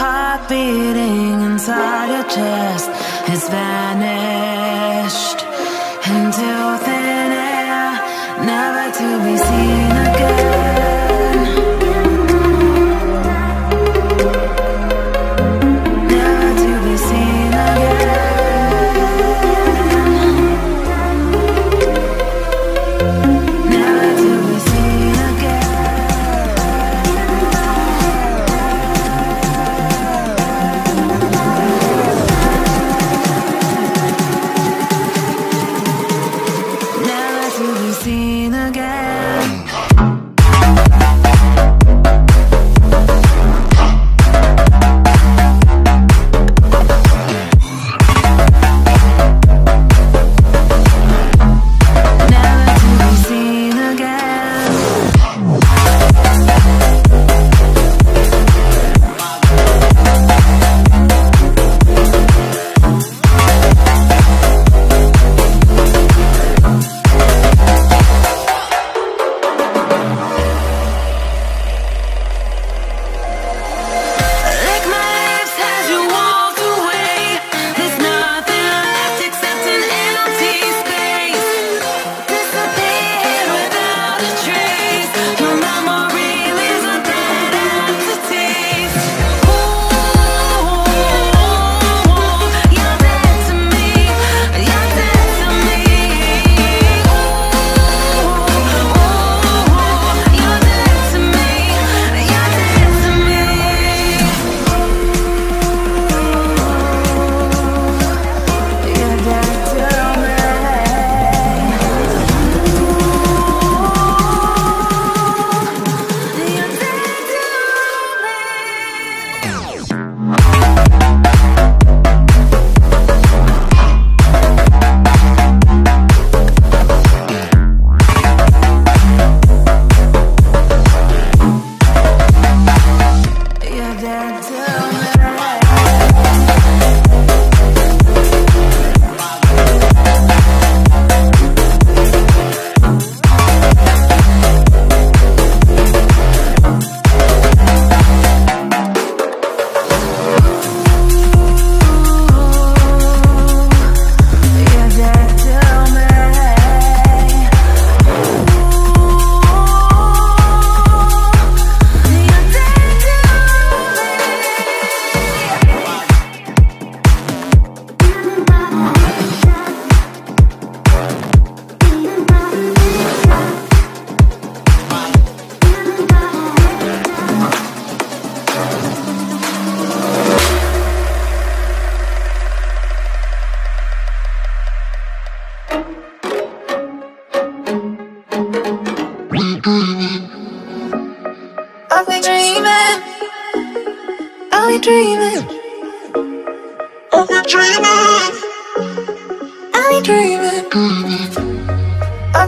heart beating inside your chest is vanished.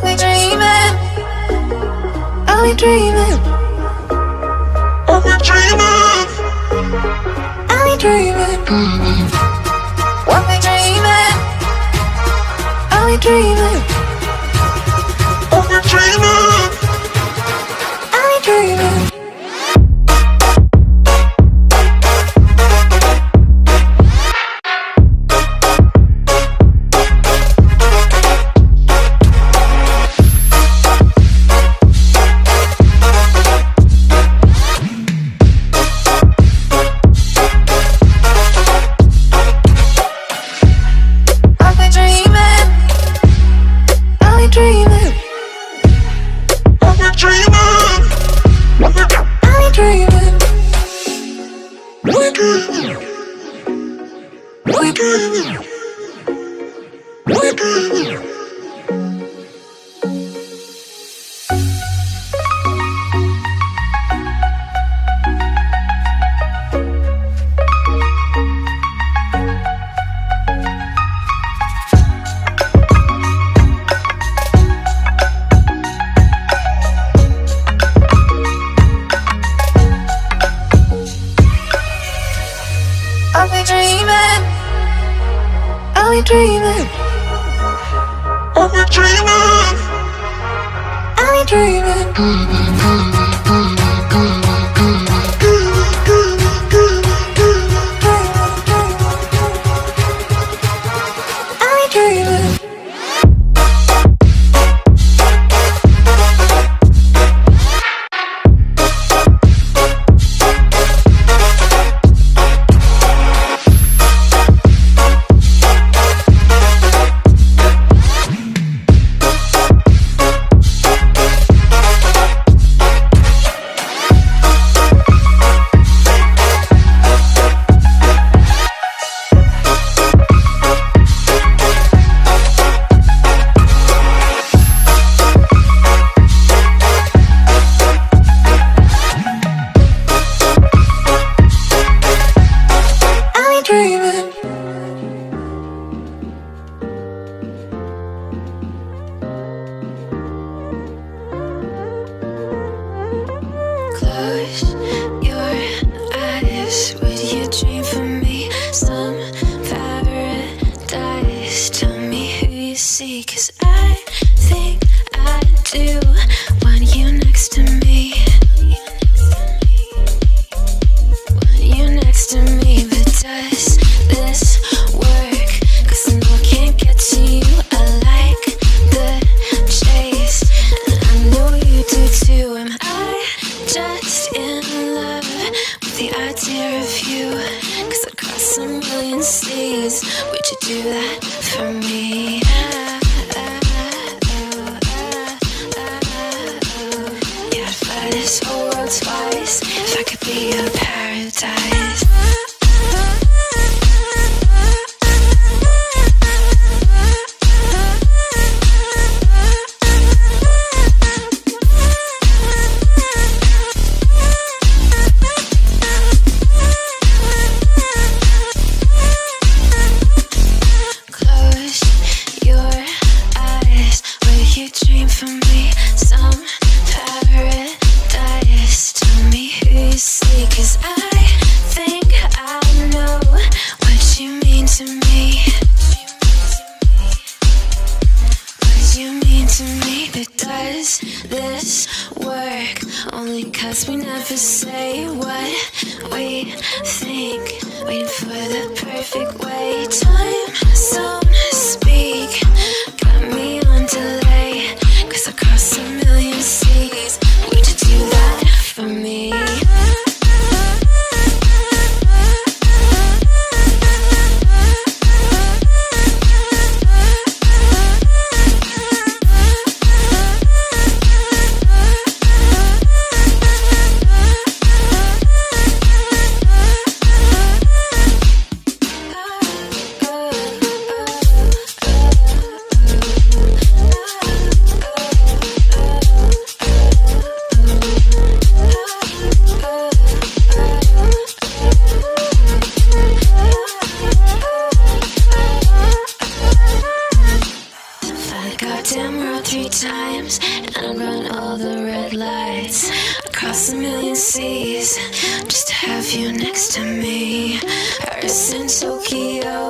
we dreaming? Are we dreaming? Are we dreaming? Are we dreaming? Mm-hmm. What we dreaming? Are we dreaming? Thank you. you dreaming? Are we dreaming? Are we dreaming? To me. Dream for me? And Tokyo,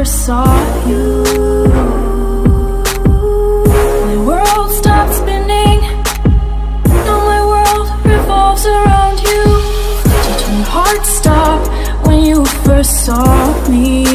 never saw you. My world stopped spinning. Now my world revolves around you. Did your heart stop when you first saw me?